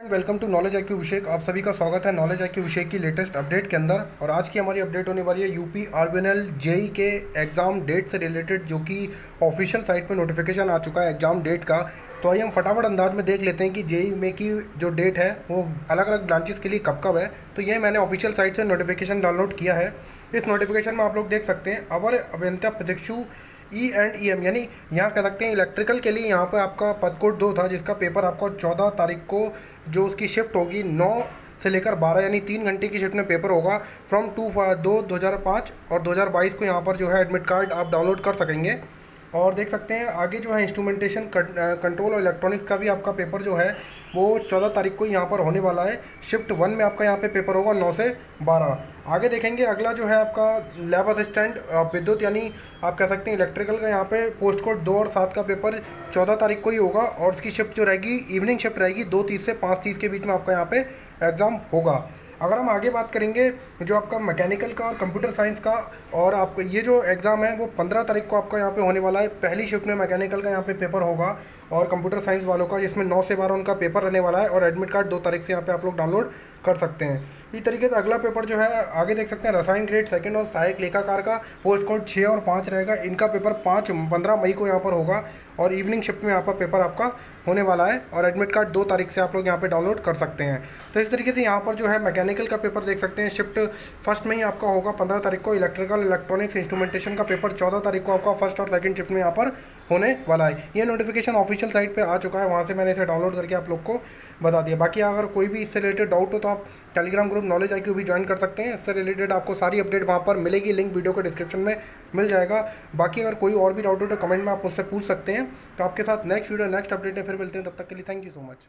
Welcome to knowledge I Q विषेक आप सभी का स्वागत है नॉलेज आई क्यू विषेक की लेटेस्ट अपडेट के अंदर। और आज की हमारी अपडेट होने वाली है यूपी आरबीएनएल जेई के एग्ज़ाम डेट से रिलेटेड जो कि ऑफिशियल साइट पे नोटिफिकेशन आ चुका है एग्ज़ाम डेट का। तो आइए हम फटाफट अंदाज में देख लेते हैं कि जेई में की जो डेट है, वो अलग अलग ब्रांचेस के लिए कब कब है। तो ये मैंने ऑफिशियल साइट से नोटिफिकेशन डाउनलोड किया है। इस नोटिफिकेशन में आप लोग देख सकते हैं, अवर अभियंता प्रशिक्षु ई एंड ई एम यानी यहाँ कह सकते हैं इलेक्ट्रिकल के लिए यहाँ पर आपका पद कोड दो था, जिसका पेपर आपको चौदह तारीख को जो उसकी शिफ्ट होगी, नौ से लेकर बारह, यानी तीन घंटे की शिफ्ट में पेपर होगा। फ्रॉम टू दो दो हज़ार पाँच और दो हज़ार बाईस को यहाँ पर जो है एडमिट कार्ड आप डाउनलोड कर सकेंगे। और देख सकते हैं, आगे जो है इंस्ट्रूमेंटेशन कंट्रोल और इलेक्ट्रॉनिक्स का भी आपका पेपर जो है, वो चौदह तारीख को यहाँ पर होने वाला है। शिफ्ट वन में आपका यहाँ पे पेपर होगा नौ से बारह। आगे देखेंगे, अगला जो है आपका लैब असिस्टेंट विद्युत यानी आप कह सकते हैं इलेक्ट्रिकल का यहाँ पे पोस्ट कोड दो और सात का पेपर चौदह तारीख को ही होगा और उसकी शिफ्ट जो रहेगी इवनिंग शिफ्ट रहेगी दो तीस से पाँच तीस के बीच में आपका यहाँ पे एग्ज़ाम होगा। अगर हम आगे बात करेंगे जो आपका मैकेनिकल का और कंप्यूटर साइंस का, और आपका ये जो एग्ज़ाम है, वो पंद्रह तारीख को आपका यहाँ पे होने वाला है। पहली शिफ्ट में मैकेनिकल का यहाँ पे पेपर होगा, और कंप्यूटर साइंस वालों का, जिसमें नौ से बारह उनका पेपर रहने वाला है, और एडमिट कार्ड दो तारीख से यहाँ पे आप लोग डाउनलोड कर सकते हैं। इसी तरीके से अगला पेपर जो है, आगे देख सकते हैं, रसायन ग्रेड सेकंड और सहायक लेखाकार का पोस्ट कोड छः और पाँच रहेगा। इनका पेपर पाँच, पंद्रह मई को यहाँ पर होगा और इवनिंग शिफ्ट में यहाँ पर पेपर आपका होने वाला है और एडमिट कार्ड दो तारीख से आप लोग यहाँ पर डाउनलोड कर सकते हैं। तो इस तरीके से यहाँ पर जो है मैकेनिकल का पेपर देख सकते हैं। शिफ्ट फ़र्स्ट में ही आपका होगा, पंद्रह तारीख को इलेक्ट्रिकल इलेक्ट्रॉनिक्स इंस्ट्रूमेंटेशन का पेपर चौदह तारीख को आपका फ़र्स्ट और सेकंड शिफ्ट में यहाँ पर होने वाला है। ये नोटिफिकेशन ऑफिशियल साइट पे आ चुका है, वहाँ से मैंने इसे डाउनलोड करके आप लोग को बता दिया। बाकी अगर कोई भी इससे रिलेटेड डाउट हो तो आप टेलीग्राम ग्रुप नॉलेज आई भी ज्वाइन कर सकते हैं। इससे रिलेटेड आपको सारी अपडेट वहाँ पर मिलेगी। लिंक वीडियो के डिस्क्रिप्शन में मिल जाएगा। बाकी अगर कोई और भी डाउट हो तो कमेंट में आप मुझसे पूछ सकते हैं। तो आपके साथ नेक्स्ट वीडियो नेक्स्ट अपडेट में फिर मिलते हैं। तब तक के लिए थैंक यू सो मच